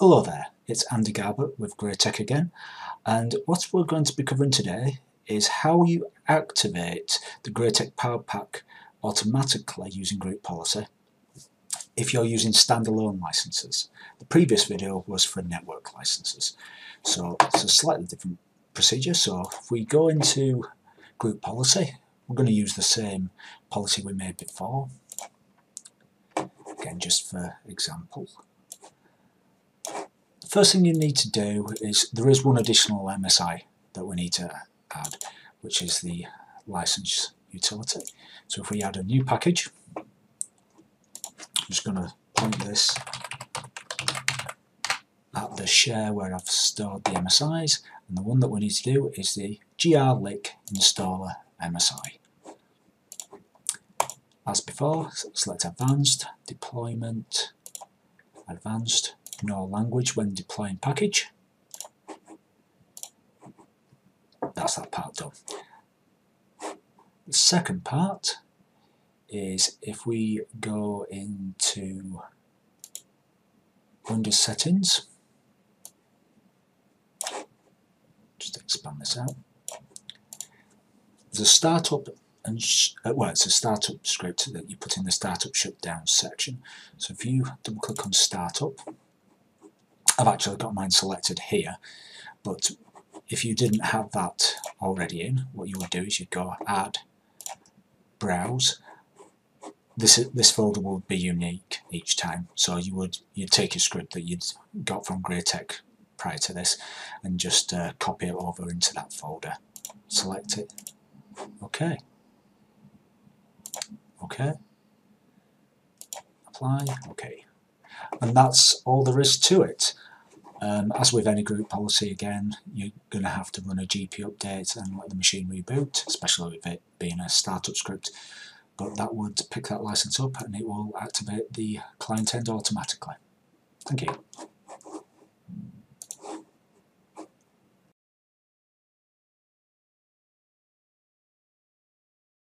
Hello there, it's Andy Garbutt with Graitec again and what we're going to be covering today is how you activate the Graitec Power Pack automatically using group policy if you're using standalone licenses. The previous video was for network licenses so it's a slightly different procedure. So if we go into group policy we're going to use the same policy we made before. Again just for example First thing you need to do is there is one additional MSI that we need to add, which is the license utility. So if we add a new package, I'm just going to point this at the share where I've stored the MSIs, and the one that we need to do is the grlic installer MSI. As before, select Advanced, Deployment, Advanced, no language when deploying package. That's that part done. The second part is if we go into Windows settings, just expand this out. There's a startup and uh, well, it's a startup script that you put in the startup shutdown section. So if you double click on startup, I've actually got mine selected here, but if you didn't have that already in, what you would do is you'd go add, browse. This this folder would be unique each time, so you would you'd take a script that you'd got from Graitec prior to this and just uh, copy it over into that folder. Select it. Okay. Okay. Apply. Okay. And that's all there is to it. Um, as with any group policy again, you're going to have to run a GP update and let the machine reboot, especially with it being a startup script. But that would pick that license up and it will activate the client end automatically. Thank you.